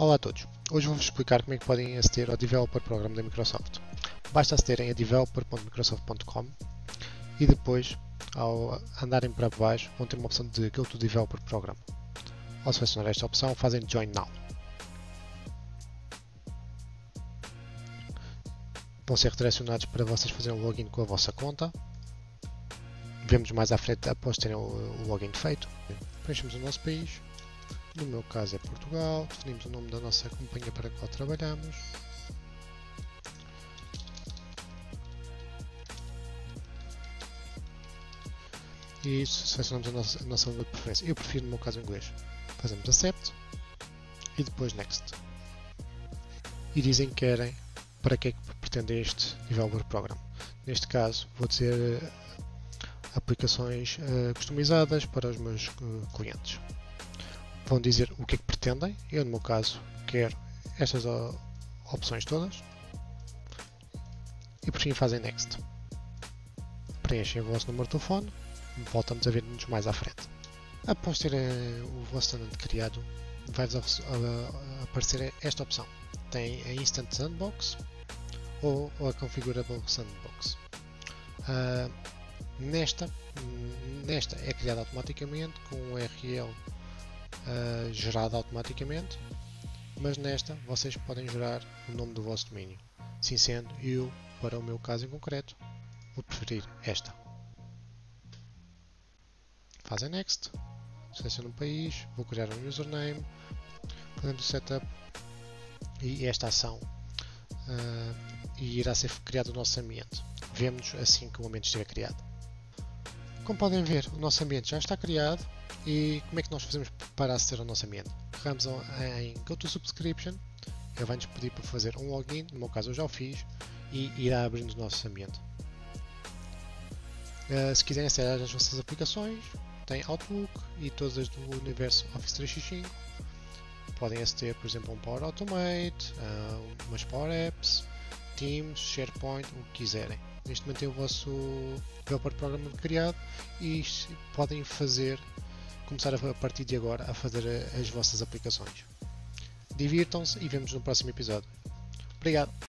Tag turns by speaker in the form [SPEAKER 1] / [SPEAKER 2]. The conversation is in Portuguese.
[SPEAKER 1] Olá a todos, hoje vou-vos explicar como é que podem aceder ao Developer Program da Microsoft. Basta acederem a developer.microsoft.com e depois, ao andarem para baixo, vão ter uma opção de Go to Developer Program. Ao selecionar esta opção, fazem Join Now. Vão ser redirecionados para vocês fazerem o login com a vossa conta. Vemos mais à frente após terem o login feito. Preenchemos o nosso país, no meu caso é Portugal, definimos o nome da nossa companhia para a qual trabalhamos. E selecionamos a nossa, a nossa língua de preferência. Eu prefiro no meu caso inglês. Fazemos Accept e depois Next. E dizem que querem para que é que pretende este Developer Program. Neste caso vou dizer uh, aplicações uh, customizadas para os meus uh, clientes vão dizer o que é que pretendem. Eu, no meu caso, quero estas opções todas. E por fim fazem Next. Preenchem o vosso número de telefone. Voltamos a ver-nos mais à frente. Após terem o vosso tenant criado, vai-vos aparecer esta opção. Tem a Instant Sandbox ou a Configurable Sandbox. Uh, nesta, nesta é criada automaticamente com o URL uh, gerada automaticamente, mas nesta vocês podem gerar o nome do vosso domínio. Assim sendo, eu, para o meu caso em concreto, vou preferir esta. Fazem Next, seleciono o país, vou criar um username, fazendo o setup e esta ação uh, irá ser criado o nosso ambiente. Vemos assim que o ambiente estiver criado. Como podem ver, o nosso ambiente já está criado e como é que nós fazemos para aceder ao nosso ambiente? Carregamos em Go to Subscription, ele vai nos pedir para fazer um login, no meu caso eu já o fiz, e irá abrir-nos o nosso ambiente. Uh, se quiserem aceder às vossas aplicações, tem Outlook e todas as do universo Office 365. Podem aceder, por exemplo, a um Power Automate, uh, umas Power Apps, Teams, SharePoint, o que quiserem. Neste momento tem o vosso Developer Program criado e podem fazer começar a partir de agora a fazer as vossas aplicações. Divirtam-se e vemos no próximo episódio. Obrigado!